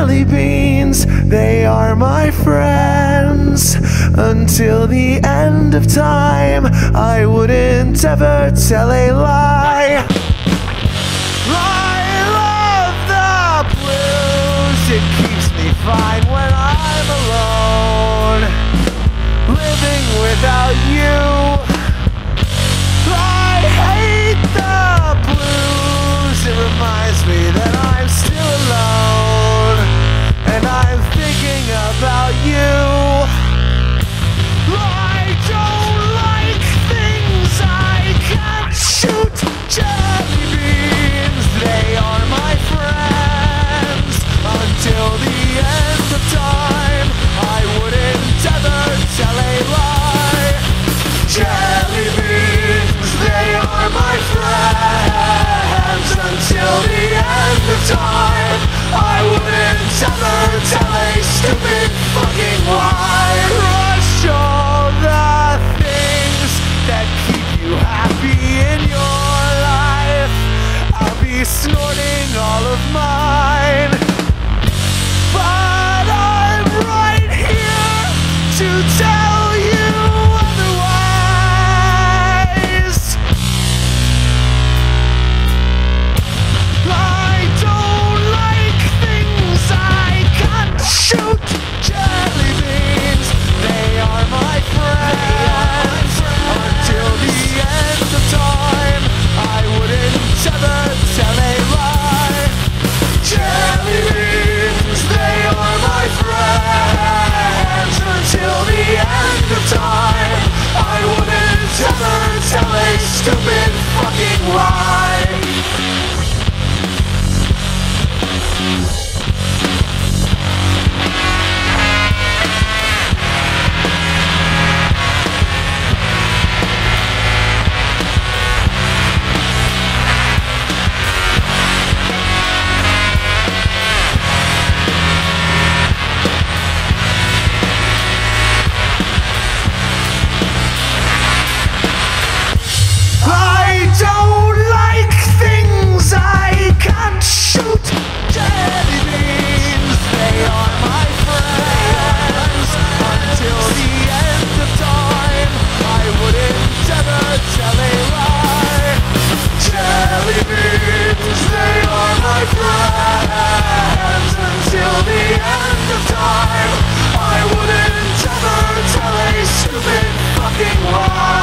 jelly beans, they are my friends. Until the end of time, I wouldn't ever tell a lie. time. I wouldn't ever tell a stupid fucking lie. rising war